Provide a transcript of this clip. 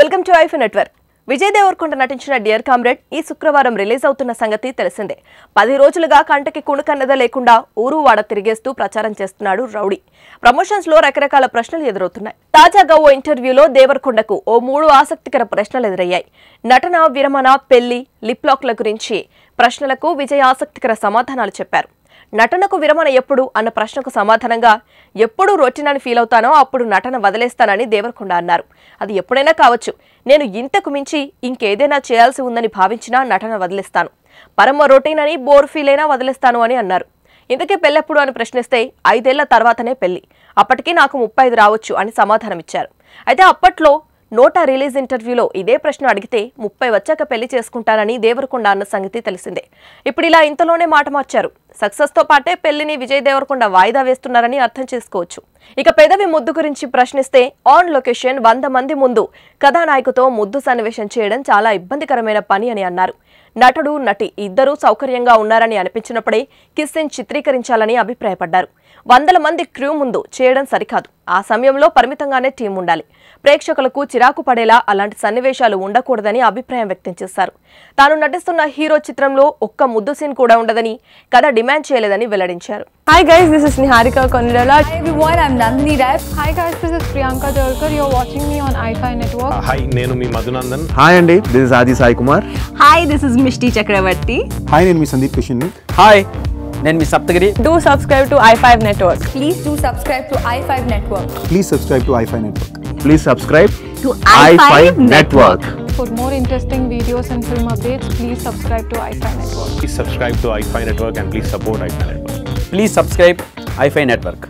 Welcome to iFi Network. Vijay Deverakonda నటించిన Dear comrade ఈ శుక్రవారం రిలీజ్ అవుతున్న సంగతి తెలిసిందే. పది రోజులుగా కంటకి కుణుకన్నద లేకుండా ఊరు వాడ తిరిగేస్తూ ప్రచారం చేస్తున్నాడు రౌడీ. ప్రమోషన్స్లో రకరకాల ప్రశ్నలు ఎదురవుతున్నాయి. తాజాగా ఓ ఇంటర్వ్యూలో దేవరకొండకు ఓ మూడు ఆసక్తికర ప్రశ్నలు ఎదురయ్యాయి. నటన విరమణ పెళ్ళి లిప్లాక్ల గురించి ప్రశ్నలకు విజయ్ ఆసక్తికర సమాధానాలు చెప్పారు. నటనకు విరమణ ఎప్పుడు అన్న ప్రశ్నకు సమాధానంగా ఎప్పుడు రొట్టినని ఫీల్ అవుతానో అప్పుడు నటన వదిలేస్తానని దేవరకొండ అన్నారు. అది ఎప్పుడైనా కావచ్చు. నేను ఇంతకు మించి ఇంకేదైనా చేయాల్సి ఉందని భావించినా నటన వదిలేస్తాను. పరమ రొటీన్ అని బోర్ ఫీల్ అయినా వదిలేస్తాను అని అన్నారు. ఇంతకీ పెళ్ళెప్పుడు అని ప్రశ్నిస్తే ఐదేళ్ళ తర్వాతనే పెళ్ళి అప్పటికి నాకు ముప్పై ఐదు రావచ్చు అని సమాధానమిచ్చారు. అయితే అప్పట్లో నోటా రిలీజ్ ఇంటర్వ్యూలో ఇదే ప్రశ్న అడిగితే ముప్పై వచ్చాక పెళ్ళి చేసుకుంటానని దేవరకొండ అన్న సంగతి తెలిసిందే. ఇప్పుడు ఇలా ఇంతలోనే మాట మార్చారు. సక్సెస్తో పాటే పెళ్ళిని విజయ్ దేవరకొండ వాయిదా వేస్తున్నారని అర్థం చేసుకోవచ్చు. ఇక పెదవి ముద్దు గురించి ప్రశ్నిస్తే ఆన్ లొకేషన్ వంద మంది ముందు కథానాయకుతో ముద్దు సన్నివేశం చేయడం చాలా ఇబ్బందికరమైన పని అని అన్నారు. నటుడు నటి ఇద్దరూ సౌకర్యంగా ఉన్నారని అనిపించినప్పుడే కిస్సెన్ చిత్రీకరించాలని అభిప్రాయపడ్డారు. వందల మంది క్రూ ముందు చేయడం సరికాదు. ఆ సమయంలో పరిమితంగానే టీం ఉండాలి. ప్రేక్షకులకు చిరాకు పడేలా అలాంటి సన్నివేశాలు ఉండకూడదని అభిప్రాయం వ్యక్తం చేశారు. తాను నటిస్తున్న హీరో చిత్రంలో ఒక్క ముద్దు సీన్ కూడా ఉండదని కథ డిమాండ్ చేయలేదని వెల్లడించారు. Hi guys, this is Niharika Konirala. Hi everyone, I'm Nandini Rai. Hi guys, this is Priyanka Jalkar. You're watching me on iFi Network. Hi నేను మీ మధునందన్ హాయ్ అండి this is Aadi Sai Kumar Hi, this is Mishti Chakravarti. Hi నేను మీ Sundeep Kishan hi నేను మీ Saptagiri Do subscribe to i5 Network. Please do subscribe to i5 Network. Please subscribe to iFi Network please subscribe To i5 Network For more interesting videos and film updates, please subscribe to i5 Network. Please subscribe to iFi Network and please support iFi Network please subscribe iFi Network